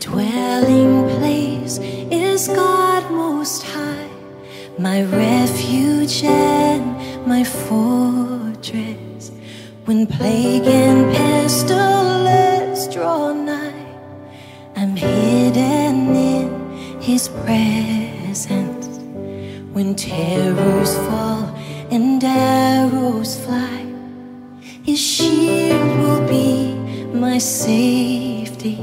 dwelling place is God Most High, my refuge and my fortress. When plague and pestilence draw nigh, I'm hidden in His presence. When terrors fall and arrows fly, His shield will be my safety.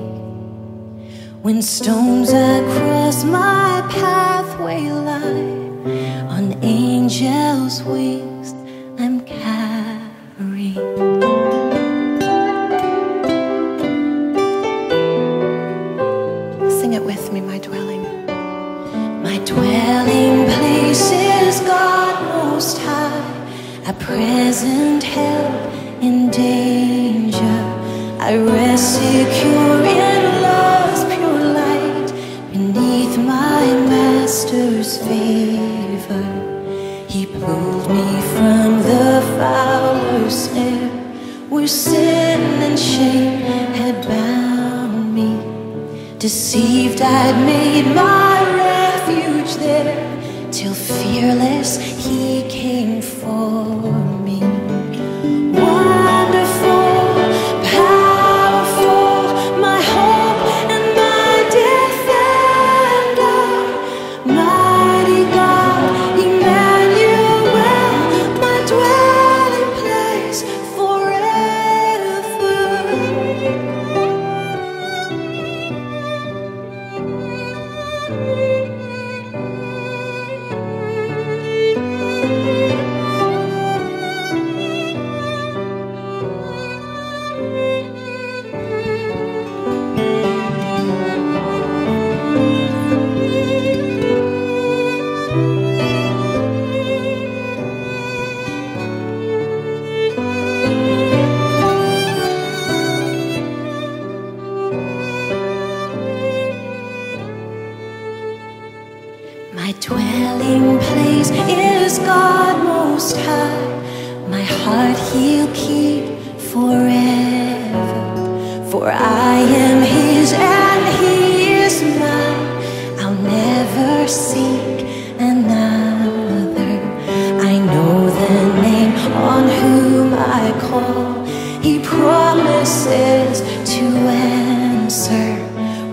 When stones across my pathway lie, on angels' wings I'm carried. Sing it with me, my dwelling. My dwelling place is God Most High, a present help in danger. I rest secure Master's favor. He pulled me from the fowler's snare where sin and shame had bound me. Deceived, I'd made my refuge there till fearless he came for me. Wonderful, dwelling place is God Most High. My heart He'll keep forever. For I am His and He is mine. I'll never seek another. I know the name on whom I call. He promises to answer.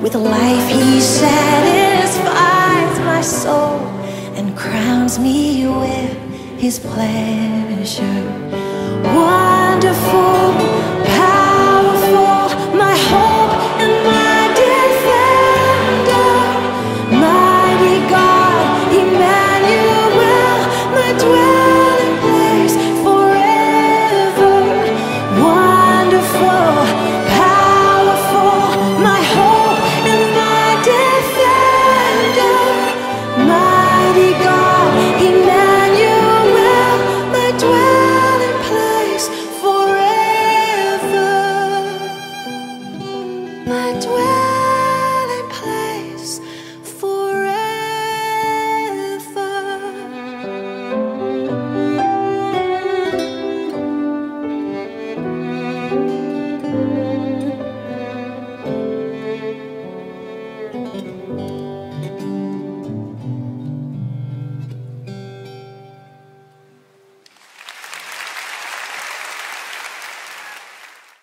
With life He my soul and crowns me with His pleasure.